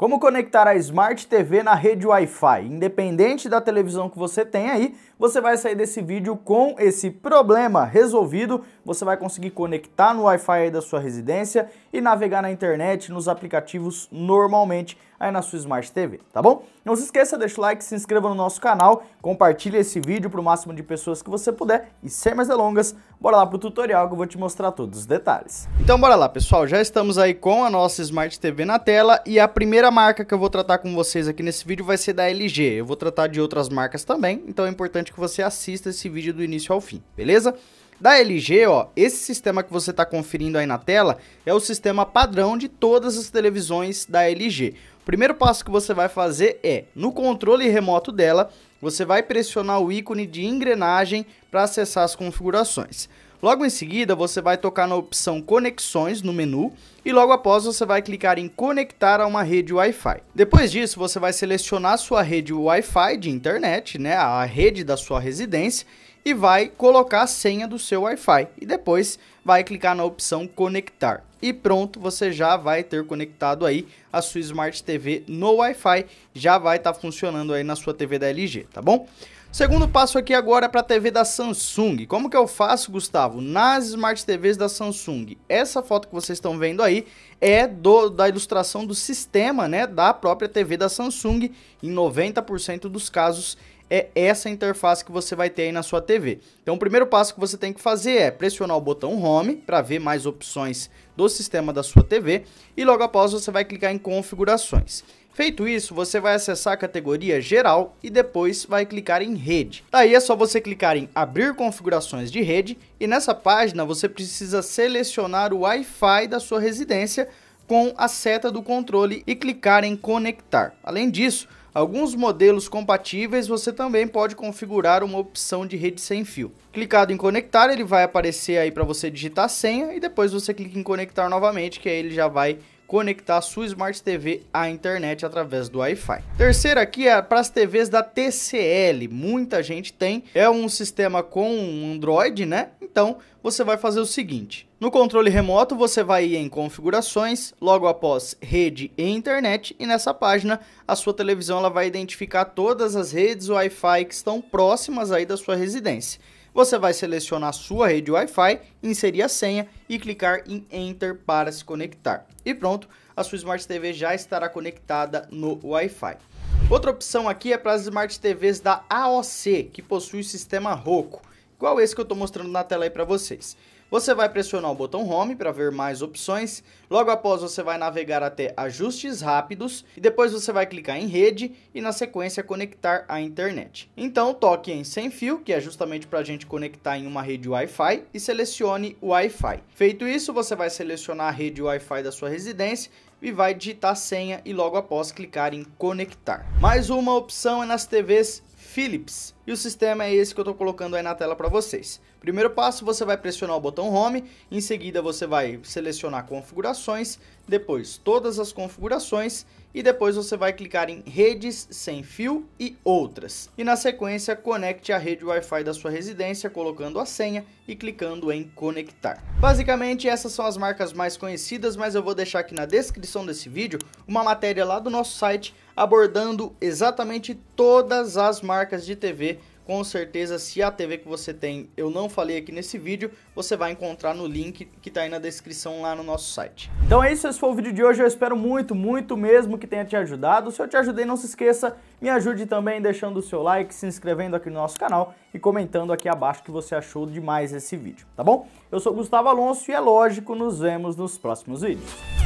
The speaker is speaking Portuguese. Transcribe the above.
Como conectar a Smart TV na rede Wi-Fi? Independente da televisão que você tem aí, você vai sair desse vídeo com esse problema resolvido. Você vai conseguir conectar no Wi-Fi da sua residência e navegar na internet, nos aplicativos normalmente aí na sua Smart TV, tá bom? Não se esqueça, deixa o like, se inscreva no nosso canal, compartilhe esse vídeo para o máximo de pessoas que você puder e sem mais delongas, bora lá pro tutorial que eu vou te mostrar todos os detalhes. Então bora lá pessoal, já estamos aí com a nossa Smart TV na tela e a primeira marca que eu vou tratar com vocês aqui nesse vídeo vai ser da LG. Eu vou tratar de outras marcas também, então é importante que você assista esse vídeo do início ao fim, beleza? Da LG, ó, esse sistema que você está conferindo aí na tela é o sistema padrão de todas as televisões da LG. Primeiro passo que você vai fazer é, no controle remoto dela, você vai pressionar o ícone de engrenagem para acessar as configurações. Logo em seguida, você vai tocar na opção Conexões no menu e logo após você vai clicar em Conectar a uma rede Wi-Fi. Depois disso, você vai selecionar sua rede Wi-Fi de internet, né, a rede da sua residência e vai colocar a senha do seu Wi-Fi e depois vai clicar na opção conectar. E pronto, você já vai ter conectado aí a sua Smart TV no Wi-Fi, já vai estar tá funcionando aí na sua TV da LG, tá bom? Segundo passo aqui agora é para a TV da Samsung. Como que eu faço, Gustavo? Nas Smart TVs da Samsung, essa foto que vocês estão vendo aí é do, da ilustração do sistema, né, da própria TV da Samsung. Em 90% dos casos é essa interface que você vai ter aí na sua TV. Então o primeiro passo que você tem que fazer é pressionar o botão Home para ver mais opções do sistema da sua TV e logo após você vai clicar em configurações. Feito isso, você vai acessar a categoria geral e depois vai clicar em rede. Daí é só você clicar em abrir configurações de rede e nessa página você precisa selecionar o Wi-Fi da sua residência com a seta do controle e clicar em conectar. Além disso, Alguns modelos compatíveis você também pode configurar uma opção de rede sem fio. Clicado em conectar, ele vai aparecer aí para você digitar a senha e depois você clica em conectar novamente, que aí ele já vai conectar sua Smart TV à internet através do Wi-Fi. Terceiro aqui é para as TVs da TCL. Muita gente tem. É um sistema com Android, né? Então, você vai fazer o seguinte. No controle remoto, você vai ir em configurações, logo após rede e internet, e nessa página a sua televisão ela vai identificar todas as redes Wi-Fi que estão próximas aí da sua residência. Você vai selecionar a sua rede Wi-Fi, inserir a senha e clicar em Enter para se conectar. E pronto, a sua Smart TV já estará conectada no Wi-Fi. Outra opção aqui é para as Smart TVs da AOC, que possui o sistema Roku, igual esse que eu estou mostrando na tela aí para vocês. Você vai pressionar o botão Home para ver mais opções. Logo após você vai navegar até ajustes rápidos e depois você vai clicar em rede e na sequência conectar à internet. Então toque em sem fio, que é justamente para a gente conectar em uma rede Wi-Fi e selecione Wi-Fi. Feito isso, você vai selecionar a rede Wi-Fi da sua residência e vai digitar senha e logo após clicar em conectar. Mais uma opção é nas TVs Philips. E o sistema é esse que eu estou colocando aí na tela para vocês. Primeiro passo, você vai pressionar o botão Home, em seguida você vai selecionar configurações, depois todas as configurações e depois você vai clicar em redes sem fio e outras. E na sequência, conecte a rede Wi-Fi da sua residência colocando a senha e clicando em conectar. Basicamente, essas são as marcas mais conhecidas, mas eu vou deixar aqui na descrição desse vídeo uma matéria lá do nosso site abordando exatamente todas as marcas de TV com certeza se a TV que você tem eu não falei aqui nesse vídeo, você vai encontrar no link que está aí na descrição lá no nosso site. Então é isso, esse foi o vídeo de hoje, eu espero muito, muito mesmo que tenha te ajudado. Se eu te ajudei, não se esqueça, me ajude também deixando o seu like, se inscrevendo aqui no nosso canal e comentando aqui abaixo que você achou de mais esse vídeo, tá bom? Eu sou Gustavo Alonso e é lógico, nos vemos nos próximos vídeos.